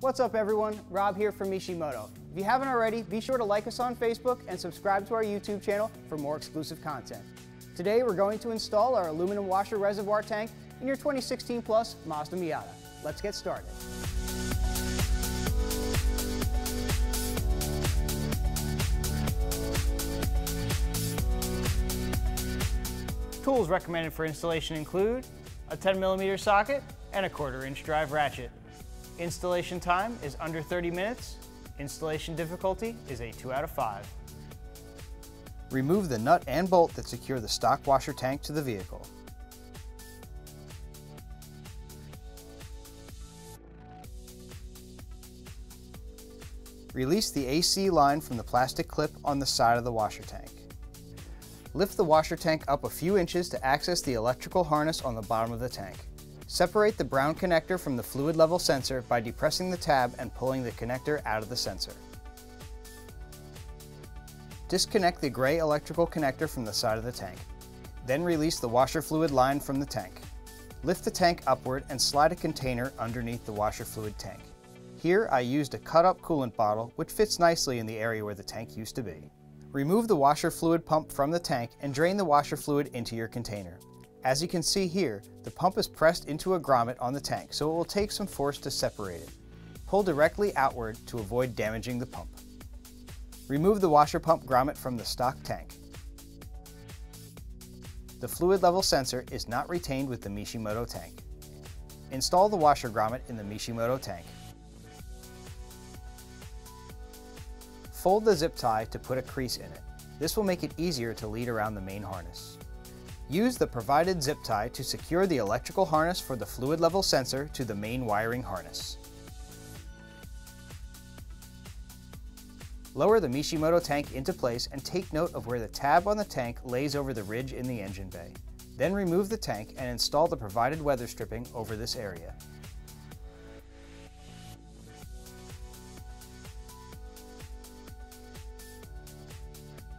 What's up everyone? Rob here from Mishimoto. If you haven't already, be sure to like us on Facebook and subscribe to our YouTube channel for more exclusive content. Today we're going to install our aluminum washer reservoir tank in your 2016 Plus Mazda Miata. Let's get started. Tools recommended for installation include a 10 millimeter socket and a quarter inch drive ratchet. Installation time is under 30 minutes. Installation difficulty is a 2 out of 5. Remove the nut and bolt that secure the stock washer tank to the vehicle. Release the AC line from the plastic clip on the side of the washer tank. Lift the washer tank up a few inches to access the electrical harness on the bottom of the tank. Separate the brown connector from the fluid level sensor by depressing the tab and pulling the connector out of the sensor. Disconnect the gray electrical connector from the side of the tank. Then release the washer fluid line from the tank. Lift the tank upward and slide a container underneath the washer fluid tank. Here I used a cut up coolant bottle which fits nicely in the area where the tank used to be. Remove the washer fluid pump from the tank and drain the washer fluid into your container. As you can see here, the pump is pressed into a grommet on the tank, so it will take some force to separate it. Pull directly outward to avoid damaging the pump. Remove the washer pump grommet from the stock tank. The fluid level sensor is not retained with the Mishimoto tank. Install the washer grommet in the Mishimoto tank. Fold the zip tie to put a crease in it. This will make it easier to lead around the main harness. Use the provided zip tie to secure the electrical harness for the fluid level sensor to the main wiring harness. Lower the Mishimoto tank into place and take note of where the tab on the tank lays over the ridge in the engine bay. Then remove the tank and install the provided weather stripping over this area.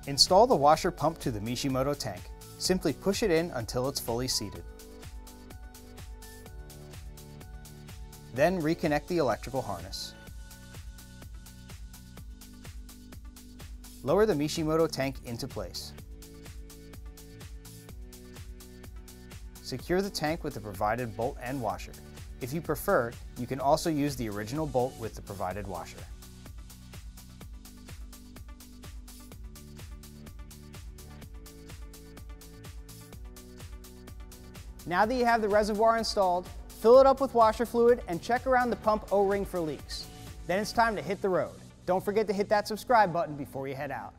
Install the washer pump to the Mishimoto tank. Simply push it in until it's fully seated. Then reconnect the electrical harness. Lower the Mishimoto tank into place. Secure the tank with the provided bolt and washer. If you prefer, you can also use the original bolt with the provided washer. Now that you have the reservoir installed, fill it up with washer fluid and check around the pump O-ring for leaks. Then it's time to hit the road. Don't forget to hit that subscribe button before you head out.